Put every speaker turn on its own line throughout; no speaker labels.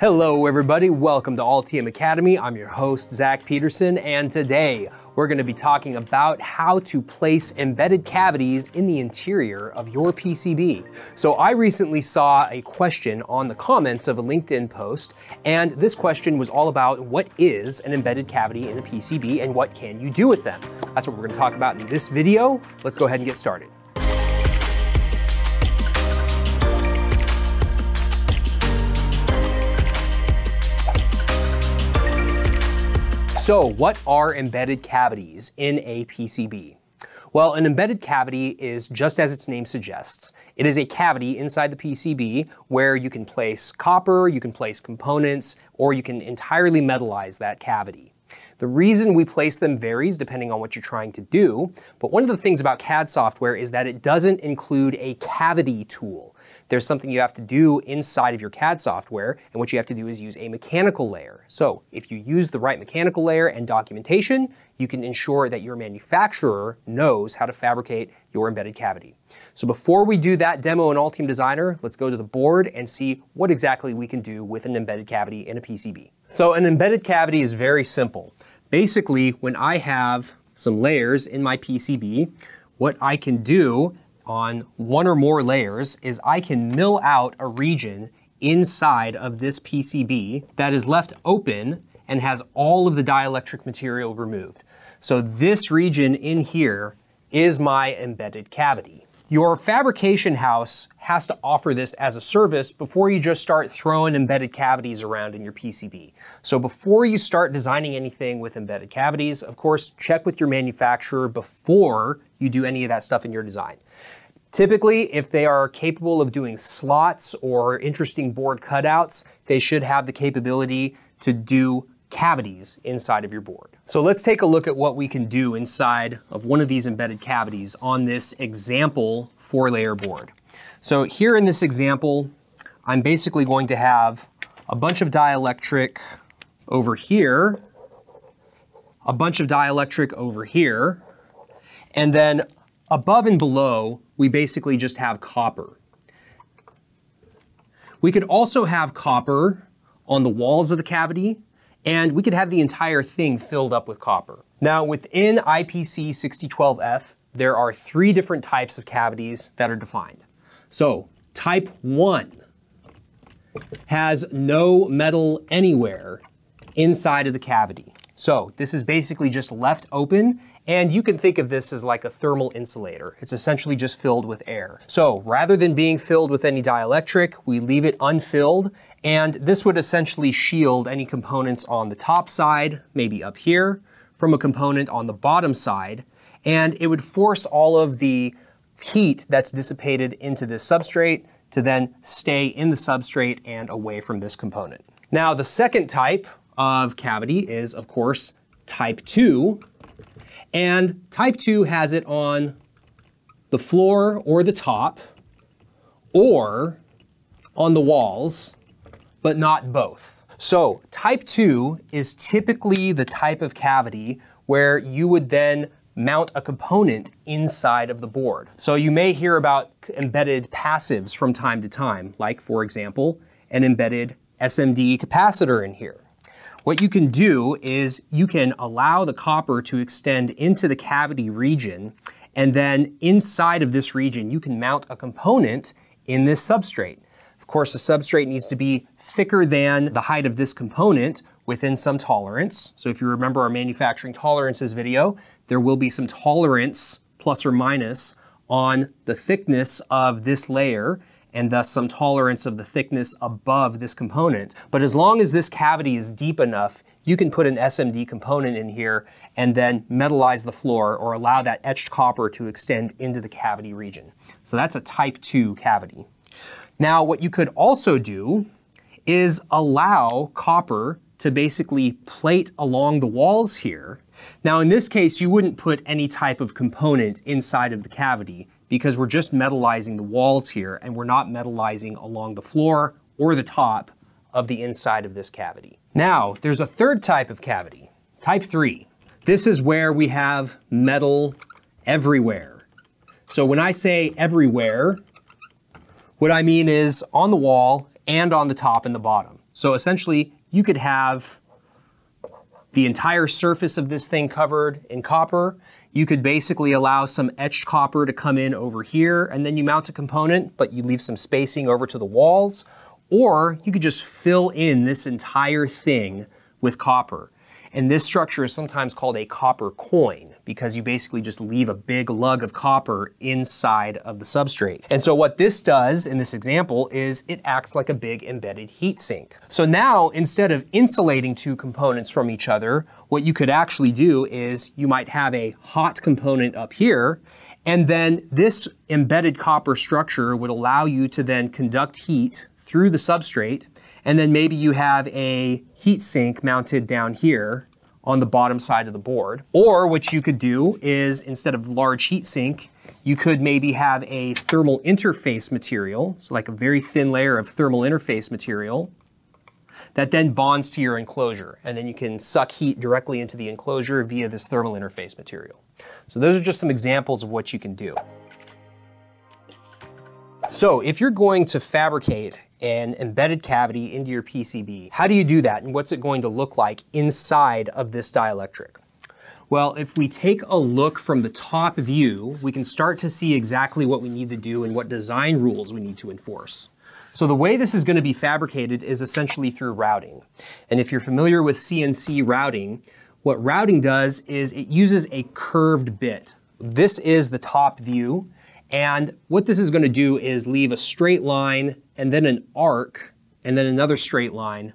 Hello everybody, welcome to Altium Academy. I'm your host, Zach Peterson, and today we're gonna to be talking about how to place embedded cavities in the interior of your PCB. So I recently saw a question on the comments of a LinkedIn post, and this question was all about what is an embedded cavity in a PCB and what can you do with them? That's what we're gonna talk about in this video. Let's go ahead and get started. So what are embedded cavities in a PCB? Well, an embedded cavity is just as its name suggests. It is a cavity inside the PCB where you can place copper, you can place components, or you can entirely metallize that cavity. The reason we place them varies depending on what you're trying to do, but one of the things about CAD software is that it doesn't include a cavity tool. There's something you have to do inside of your CAD software, and what you have to do is use a mechanical layer. So if you use the right mechanical layer and documentation, you can ensure that your manufacturer knows how to fabricate your embedded cavity. So before we do that demo in Altium Designer, let's go to the board and see what exactly we can do with an embedded cavity in a PCB. So an embedded cavity is very simple. Basically, when I have some layers in my PCB, what I can do on one or more layers is I can mill out a region inside of this PCB that is left open and has all of the dielectric material removed. So this region in here is my embedded cavity. Your fabrication house has to offer this as a service before you just start throwing embedded cavities around in your PCB. So before you start designing anything with embedded cavities, of course, check with your manufacturer before you do any of that stuff in your design. Typically, if they are capable of doing slots or interesting board cutouts, they should have the capability to do cavities inside of your board. So let's take a look at what we can do inside of one of these embedded cavities on this example four layer board. So here in this example, I'm basically going to have a bunch of dielectric over here, a bunch of dielectric over here, and then above and below, we basically just have copper. We could also have copper on the walls of the cavity and we could have the entire thing filled up with copper. Now within IPC 6012F, there are three different types of cavities that are defined. So type 1 has no metal anywhere inside of the cavity. So this is basically just left open and you can think of this as like a thermal insulator. It's essentially just filled with air. So rather than being filled with any dielectric, we leave it unfilled and this would essentially shield any components on the top side, maybe up here, from a component on the bottom side. And it would force all of the heat that's dissipated into this substrate to then stay in the substrate and away from this component. Now, the second type of cavity is, of course, type 2. And type 2 has it on the floor or the top, or on the walls, but not both. So type 2 is typically the type of cavity where you would then mount a component inside of the board. So you may hear about embedded passives from time to time, like for example, an embedded SMD capacitor in here. What you can do is you can allow the copper to extend into the cavity region, and then inside of this region, you can mount a component in this substrate Of course, the substrate needs to be thicker than the height of this component within some tolerance. So if you remember our manufacturing tolerances video, there will be some tolerance plus or minus on the thickness of this layer and thus some tolerance of the thickness above this component. But as long as this cavity is deep enough, you can put an SMD component in here and then metallize the floor or allow that etched copper to extend into the cavity region. So that's a type 2 cavity. Now, what you could also do is allow copper to basically plate along the walls here. Now, in this case, you wouldn't put any type of component inside of the cavity because we're just metallizing the walls here and we're not metallizing along the floor or the top of the inside of this cavity. Now, there's a third type of cavity, type 3. This is where we have metal everywhere. So when I say everywhere, what I mean is on the wall and on the top and the bottom. So essentially, you could have the entire surface of this thing covered in copper. You could basically allow some etched copper to come in over here, and then you mount a component, but you leave some spacing over to the walls. Or you could just fill in this entire thing with copper. And this structure is sometimes called a copper coin because you basically just leave a big lug of copper inside of the substrate. And so what this does in this example is it acts like a big embedded heat sink. So now instead of insulating two components from each other, what you could actually do is you might have a hot component up here and then this embedded copper structure would allow you to then conduct heat through the substrate and then maybe you have a heat sink mounted down here on the bottom side of the board. Or what you could do is instead of large heat sink, you could maybe have a thermal interface material, so like a very thin layer of thermal interface material that then bonds to your enclosure. And then you can suck heat directly into the enclosure via this thermal interface material. So those are just some examples of what you can do. So if you're going to fabricate an embedded cavity into your PCB. How do you do that and what's it going to look like inside of this dielectric? Well, if we take a look from the top view, we can start to see exactly what we need to do and what design rules we need to enforce. So the way this is going to be fabricated is essentially through routing. And if you're familiar with CNC routing, what routing does is it uses a curved bit. This is the top view, and what this is going to do is leave a straight line and then an arc and then another straight line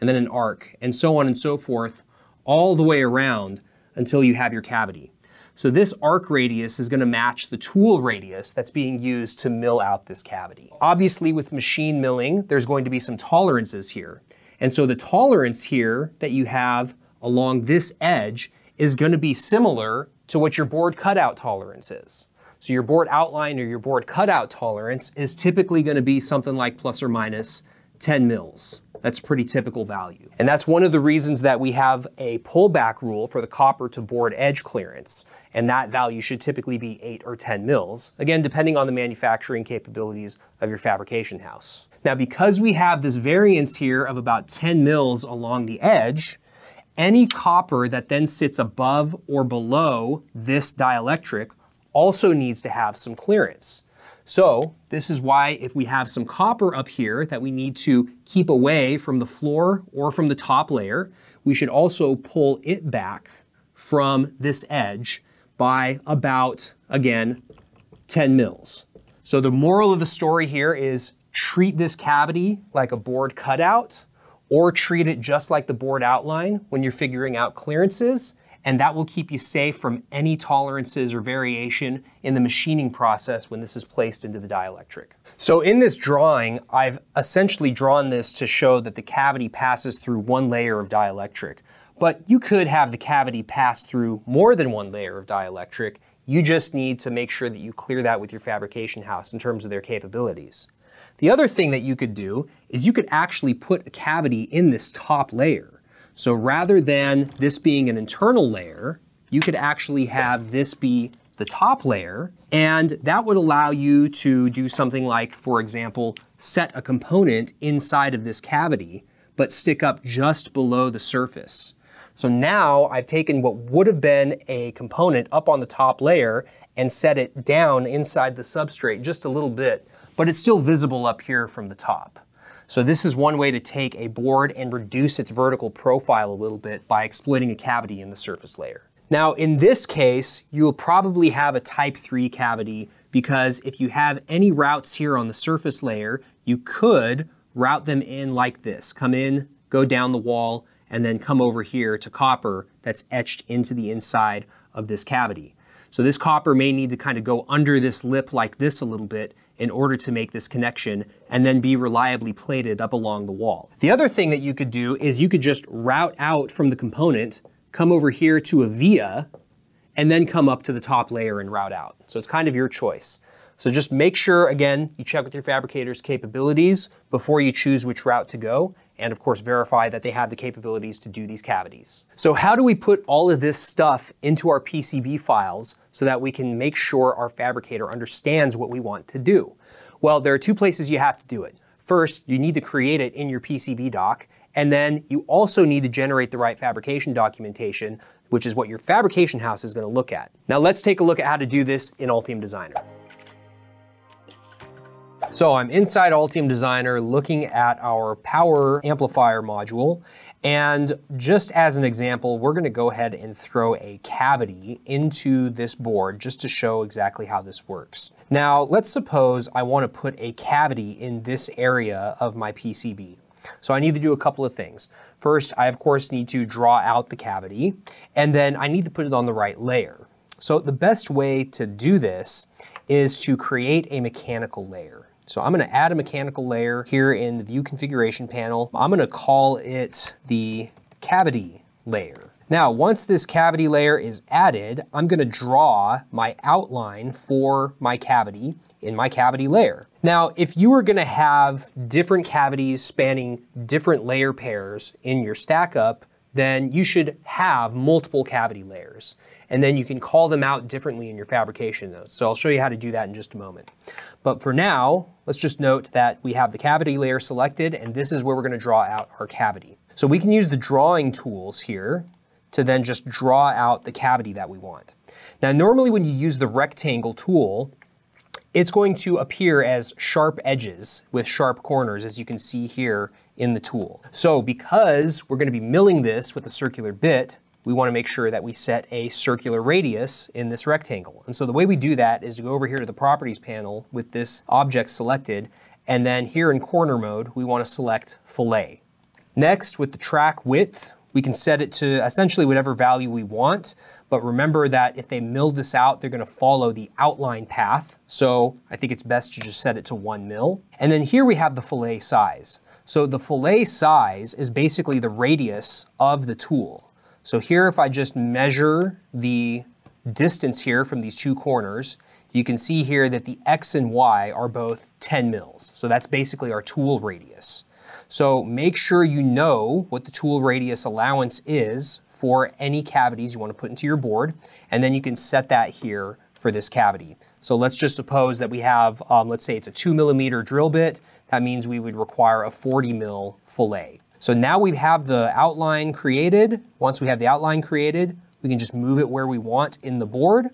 and then an arc and so on and so forth all the way around until you have your cavity. So this arc radius is going to match the tool radius that's being used to mill out this cavity. Obviously with machine milling, there's going to be some tolerances here. And so the tolerance here that you have along this edge is going to be similar to what your board cutout tolerance is. So your board outline or your board cutout tolerance is typically going to be something like plus or minus 10 mils. That's pretty typical value. And that's one of the reasons that we have a pullback rule for the copper to board edge clearance. And that value should typically be 8 or 10 mils, again, depending on the manufacturing capabilities of your fabrication house. Now, because we have this variance here of about 10 mils along the edge, any copper that then sits above or below this dielectric also needs to have some clearance. So this is why if we have some copper up here that we need to keep away from the floor or from the top layer, we should also pull it back from this edge by about, again, 10 mils. So the moral of the story here is treat this cavity like a board cutout or treat it just like the board outline when you're figuring out clearances and that will keep you safe from any tolerances or variation in the machining process when this is placed into the dielectric. So in this drawing, I've essentially drawn this to show that the cavity passes through one layer of dielectric. But you could have the cavity pass through more than one layer of dielectric. You just need to make sure that you clear that with your fabrication house in terms of their capabilities. The other thing that you could do is you could actually put a cavity in this top layer. So rather than this being an internal layer, you could actually have this be the top layer, and that would allow you to do something like, for example, set a component inside of this cavity, but stick up just below the surface. So now I've taken what would have been a component up on the top layer and set it down inside the substrate just a little bit, but it's still visible up here from the top. So this is one way to take a board and reduce its vertical profile a little bit by exploiting a cavity in the surface layer. Now in this case, you will probably have a type 3 cavity because if you have any routes here on the surface layer, you could route them in like this. Come in, go down the wall, and then come over here to copper that's etched into the inside of this cavity. So this copper may need to kind of go under this lip like this a little bit in order to make this connection and then be reliably plated up along the wall. The other thing that you could do is you could just route out from the component, come over here to a via, and then come up to the top layer and route out. So it's kind of your choice. So just make sure, again, you check with your fabricator's capabilities before you choose which route to go, and of course verify that they have the capabilities to do these cavities. So how do we put all of this stuff into our PCB files so that we can make sure our fabricator understands what we want to do? Well, there are two places you have to do it. First, you need to create it in your PCB doc, and then you also need to generate the right fabrication documentation, which is what your fabrication house is gonna look at. Now let's take a look at how to do this in Altium Designer. So I'm inside Altium Designer looking at our power amplifier module. And just as an example, we're gonna go ahead and throw a cavity into this board just to show exactly how this works. Now, let's suppose I wanna put a cavity in this area of my PCB. So I need to do a couple of things. First, I of course need to draw out the cavity, and then I need to put it on the right layer. So the best way to do this is to create a mechanical layer. So I'm gonna add a mechanical layer here in the view configuration panel. I'm gonna call it the cavity layer. Now, once this cavity layer is added, I'm gonna draw my outline for my cavity in my cavity layer. Now, if you were gonna have different cavities spanning different layer pairs in your stack up, then you should have multiple cavity layers. And then you can call them out differently in your fabrication notes. So I'll show you how to do that in just a moment. But for now, let's just note that we have the cavity layer selected, and this is where we're gonna draw out our cavity. So we can use the drawing tools here to then just draw out the cavity that we want. Now, normally when you use the rectangle tool, it's going to appear as sharp edges with sharp corners, as you can see here in the tool. So because we're gonna be milling this with a circular bit, we wanna make sure that we set a circular radius in this rectangle. And so the way we do that is to go over here to the properties panel with this object selected, and then here in corner mode, we wanna select fillet. Next, with the track width, we can set it to essentially whatever value we want, but remember that if they mill this out, they're gonna follow the outline path. So I think it's best to just set it to one mil. And then here we have the fillet size. So the fillet size is basically the radius of the tool. So here, if I just measure the distance here from these two corners, you can see here that the X and Y are both 10 mils. So that's basically our tool radius. So make sure you know what the tool radius allowance is for any cavities you want to put into your board, and then you can set that here for this cavity. So let's just suppose that we have, um, let's say it's a two millimeter drill bit, that means we would require a 40 mil fillet. So now we have the outline created. Once we have the outline created, we can just move it where we want in the board.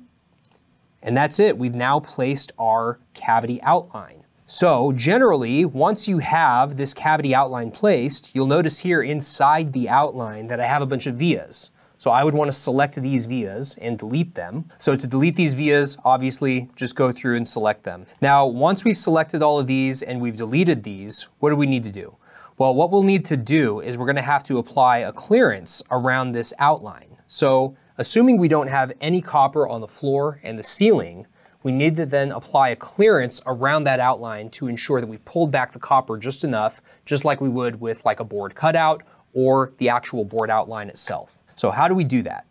And that's it. We've now placed our cavity outline. So generally, once you have this cavity outline placed, you'll notice here inside the outline that I have a bunch of vias. So I would want to select these vias and delete them. So to delete these vias, obviously just go through and select them. Now, once we've selected all of these and we've deleted these, what do we need to do? Well, what we'll need to do is we're gonna have to apply a clearance around this outline. So assuming we don't have any copper on the floor and the ceiling, we need to then apply a clearance around that outline to ensure that we've pulled back the copper just enough, just like we would with like a board cutout or the actual board outline itself. So how do we do that?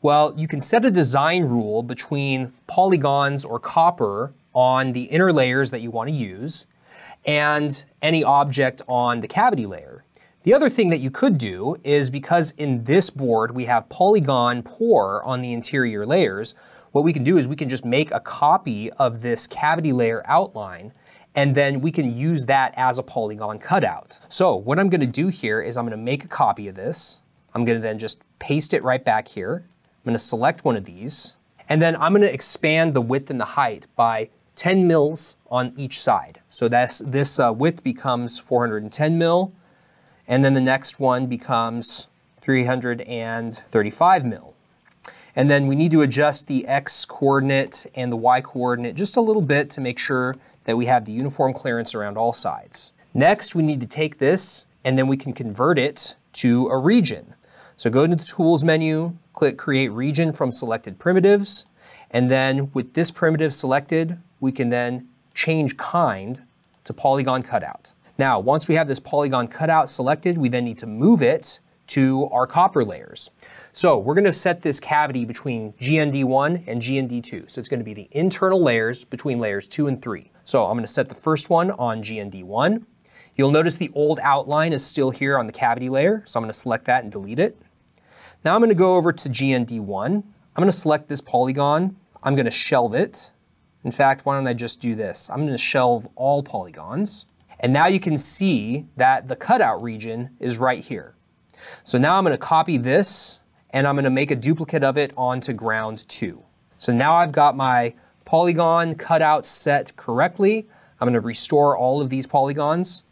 Well, you can set a design rule between polygons or copper on the inner layers that you want to use, and any object on the cavity layer. The other thing that you could do is because in this board we have polygon pour on the interior layers, what we can do is we can just make a copy of this cavity layer outline and then we can use that as a polygon cutout. So what I'm gonna do here is I'm gonna make a copy of this. I'm gonna then just paste it right back here. I'm gonna select one of these, and then I'm gonna expand the width and the height by 10 mils on each side. So that's, this uh, width becomes 410 mil, and then the next one becomes 335 mil. And then we need to adjust the X coordinate and the Y coordinate just a little bit to make sure that we have the uniform clearance around all sides. Next, we need to take this and then we can convert it to a region. So go to the Tools menu, click Create Region from Selected Primitives, and then with this primitive selected, we can then change kind to polygon cutout. Now, once we have this polygon cutout selected, we then need to move it to our copper layers. So we're gonna set this cavity between GND1 and GND2. So it's gonna be the internal layers between layers two and three. So I'm gonna set the first one on GND1. You'll notice the old outline is still here on the cavity layer. So I'm gonna select that and delete it. Now I'm gonna go over to GND1. I'm gonna select this polygon. I'm gonna shelve it in fact, why don't I just do this? I'm gonna shelve all polygons. And now you can see that the cutout region is right here. So now I'm gonna copy this and I'm gonna make a duplicate of it onto ground two. So now I've got my polygon cutout set correctly. I'm gonna restore all of these polygons.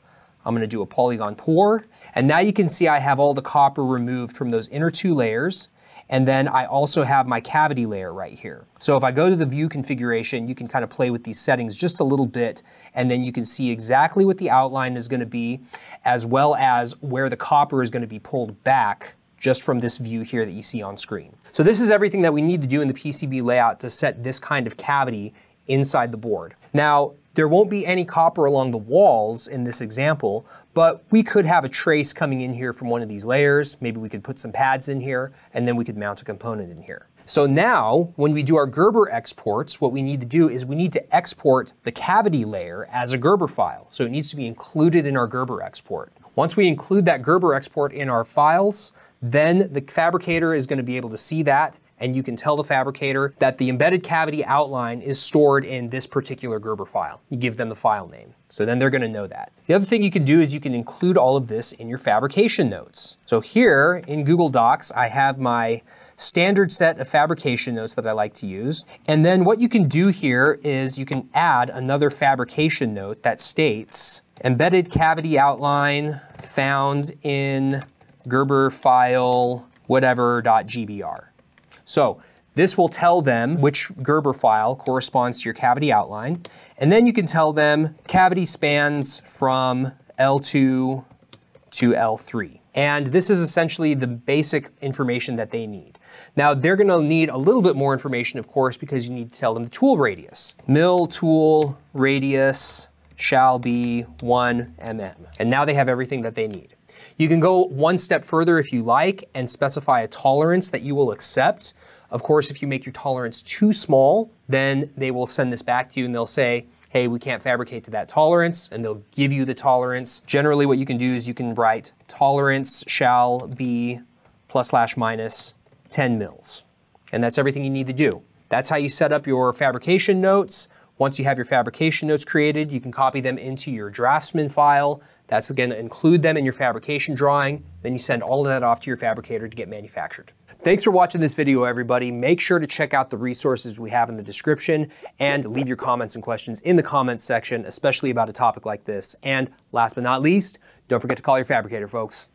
I'm gonna do a polygon pour. And now you can see I have all the copper removed from those inner two layers. And then I also have my cavity layer right here. So if I go to the view configuration, you can kind of play with these settings just a little bit, and then you can see exactly what the outline is gonna be, as well as where the copper is gonna be pulled back just from this view here that you see on screen. So this is everything that we need to do in the PCB layout to set this kind of cavity inside the board. Now, there won't be any copper along the walls in this example, but we could have a trace coming in here from one of these layers. Maybe we could put some pads in here, and then we could mount a component in here. So now, when we do our Gerber exports, what we need to do is we need to export the cavity layer as a Gerber file. So it needs to be included in our Gerber export. Once we include that Gerber export in our files, then the fabricator is going to be able to see that and you can tell the fabricator that the embedded cavity outline is stored in this particular Gerber file. You give them the file name. So then they're gonna know that. The other thing you can do is you can include all of this in your fabrication notes. So here in Google Docs, I have my standard set of fabrication notes that I like to use. And then what you can do here is you can add another fabrication note that states embedded cavity outline found in Gerber file whatever.gbr. So this will tell them which Gerber file corresponds to your cavity outline. And then you can tell them cavity spans from L2 to L3. And this is essentially the basic information that they need. Now they're gonna need a little bit more information, of course, because you need to tell them the tool radius. Mill tool radius shall be one mm. And now they have everything that they need. You can go one step further if you like and specify a tolerance that you will accept. Of course, if you make your tolerance too small, then they will send this back to you and they'll say, hey, we can't fabricate to that tolerance, and they'll give you the tolerance. Generally, what you can do is you can write tolerance shall be plus slash minus 10 mils. And that's everything you need to do. That's how you set up your fabrication notes. Once you have your fabrication notes created, you can copy them into your draftsman file. That's going to include them in your fabrication drawing. Then you send all of that off to your fabricator to get manufactured. Thanks for watching this video, everybody. Make sure to check out the resources we have in the description and leave your comments and questions in the comments section, especially about a topic like this. And last but not least, don't forget to call your fabricator, folks.